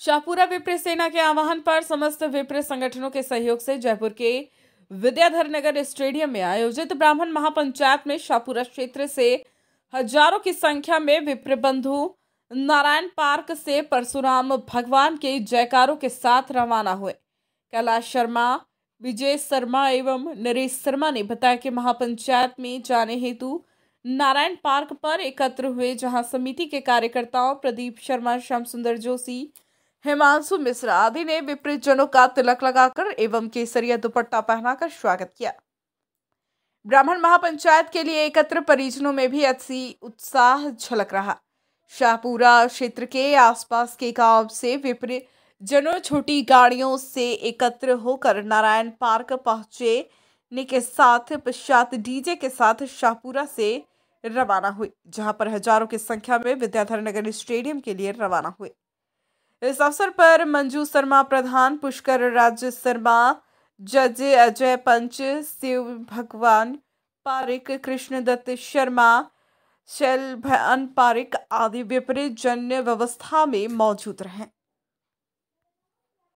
शाहपुरा विप्र सेना के आह्वान पर समस्त विप्र संगठनों के सहयोग से जयपुर के विद्याधर नगर स्टेडियम में आयोजित ब्राह्मण महापंचायत में शाहपुरा क्षेत्र से हज़ारों की संख्या में विप्र बंधु नारायण पार्क से परशुराम भगवान के जयकारों के साथ रवाना हुए। कैलाश शर्मा, विजय शर्मा एवं नरेश शर्मा ने बताया कि महापंचायत में जाने हेतु नारायण पार्क पर एकत्र हुए, जहाँ समिति के कार्यकर्ताओं प्रदीप शर्मा श्याम सुंदर जोशी हिमांशु मिश्रा आदि ने विपरीत जनों का तिलक लगाकर एवं केसरिया दुपट्टा पहनाकर स्वागत किया। ब्राह्मण महापंचायत के लिए एकत्र परिजनों में भी अच्छी उत्साह झलक रहा। शाहपुरा क्षेत्र के आसपास के गाँव से विपरीत जनों छोटी गाड़ियों से एकत्र होकर नारायण पार्क पहुँचे। के साथ पश्चात डीजे के साथ शाहपुरा से रवाना हुई, जहाँ पर हज़ारों की संख्या में विद्याधर नगर स्टेडियम के लिए रवाना हुए। इस अवसर पर मंजू शर्मा, प्रधान पुष्कर राज शर्मा, जज अजय पंच, शिव भगवान पारिक, कृष्णदत्त शर्मा शैल भयन पारिक आदि विपरीत जन्य व्यवस्था में मौजूद रहे।